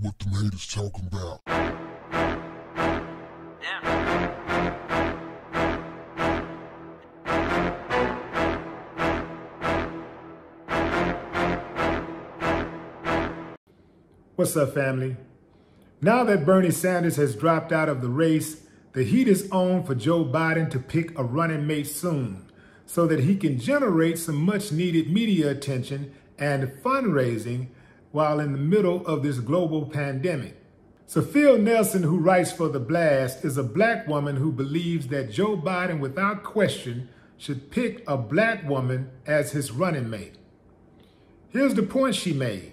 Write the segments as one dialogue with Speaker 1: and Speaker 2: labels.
Speaker 1: what the haters talking about.
Speaker 2: What's up, family? Now that Bernie Sanders has dropped out of the race, the heat is on for Joe Biden to pick a running mate soon so that he can generate some much needed media attention and fundraising while in the middle of this global pandemic. Sophia Nelson, who writes for The Blast, is a black woman who believes that Joe Biden, without question, should pick a black woman as his running mate. Here's the point she made.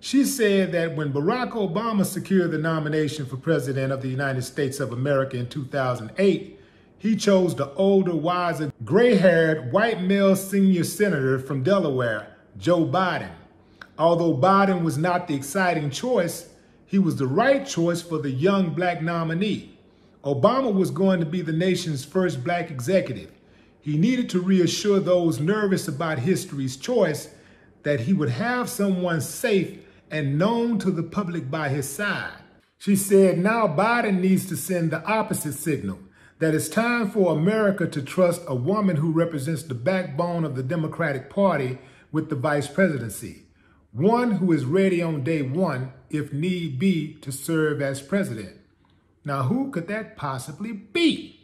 Speaker 2: She said that when Barack Obama secured the nomination for President of the United States of America in 2008, he chose the older, wiser, gray haired, white male senior senator from Delaware, Joe Biden. Although Biden was not the exciting choice, he was the right choice for the young black nominee. Obama was going to be the nation's first black executive. He needed to reassure those nervous about history's choice that he would have someone safe and known to the public by his side. She said now Biden needs to send the opposite signal that it's time for America to trust a woman who represents the backbone of the Democratic Party with the vice presidency one who is ready on day one, if need be, to serve as president. Now, who could that possibly be?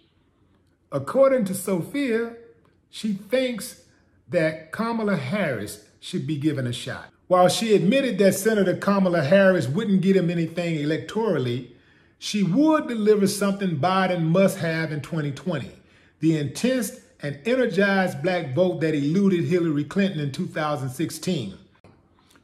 Speaker 2: According to Sophia, she thinks that Kamala Harris should be given a shot. While she admitted that Senator Kamala Harris wouldn't get him anything electorally, she would deliver something Biden must have in 2020 the intense and energized black vote that eluded Hillary Clinton in 2016.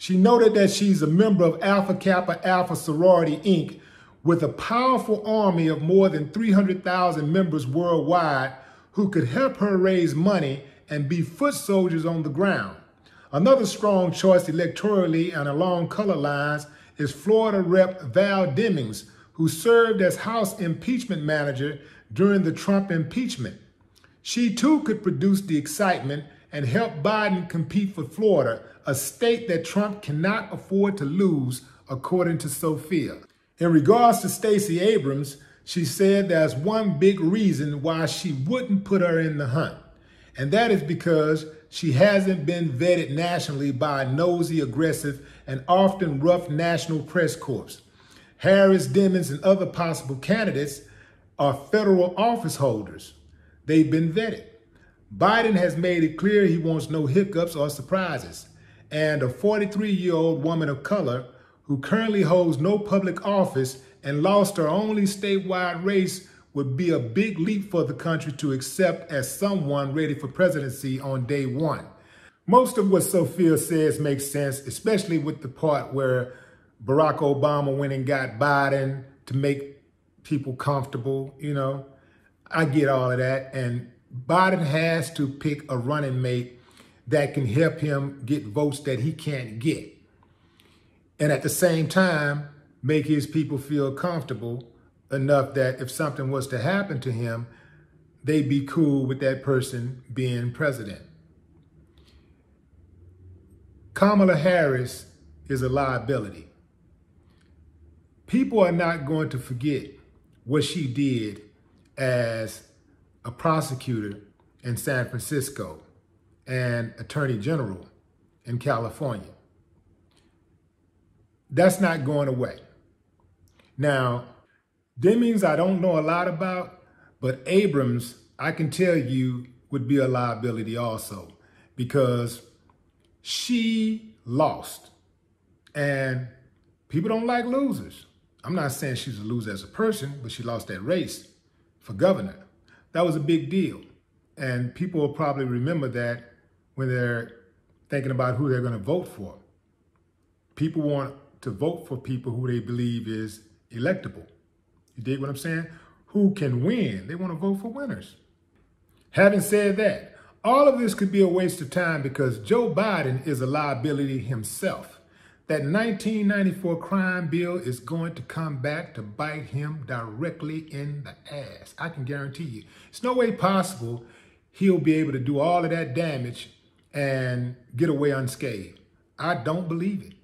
Speaker 2: She noted that she's a member of Alpha Kappa Alpha Sorority Inc. with a powerful army of more than 300,000 members worldwide who could help her raise money and be foot soldiers on the ground. Another strong choice electorally and along color lines is Florida Rep. Val Demings, who served as House impeachment manager during the Trump impeachment. She too could produce the excitement and help Biden compete for Florida, a state that Trump cannot afford to lose, according to Sophia. In regards to Stacey Abrams, she said there's one big reason why she wouldn't put her in the hunt, and that is because she hasn't been vetted nationally by a nosy, aggressive, and often rough national press corps. Harris, Demings, and other possible candidates are federal office holders. They've been vetted. Biden has made it clear he wants no hiccups or surprises. And a 43 year old woman of color who currently holds no public office and lost her only statewide race would be a big leap for the country to accept as someone ready for presidency on day one. Most of what Sophia says makes sense, especially with the part where Barack Obama went and got Biden to make people comfortable, you know. I get all of that. And Biden has to pick a running mate that can help him get votes that he can't get. And at the same time, make his people feel comfortable enough that if something was to happen to him, they'd be cool with that person being president. Kamala Harris is a liability. People are not going to forget what she did as a prosecutor in San Francisco and attorney general in California. That's not going away. Now, Demings, I don't know a lot about, but Abrams, I can tell you, would be a liability also because she lost. And people don't like losers. I'm not saying she's a loser as a person, but she lost that race for governor. That was a big deal. And people will probably remember that when they're thinking about who they're going to vote for. People want to vote for people who they believe is electable. You dig what I'm saying? Who can win? They want to vote for winners. Having said that, all of this could be a waste of time because Joe Biden is a liability himself. That 1994 crime bill is going to come back to bite him directly in the ass. I can guarantee you. It's no way possible he'll be able to do all of that damage and get away unscathed. I don't believe it.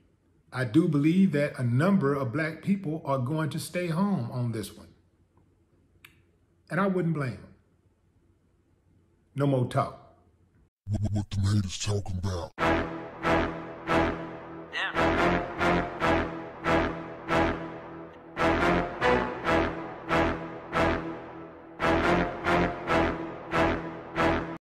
Speaker 2: I do believe that a number of black people are going to stay home on this one. And I wouldn't blame them. No more talk.
Speaker 1: What, what the haters talking about? Yeah.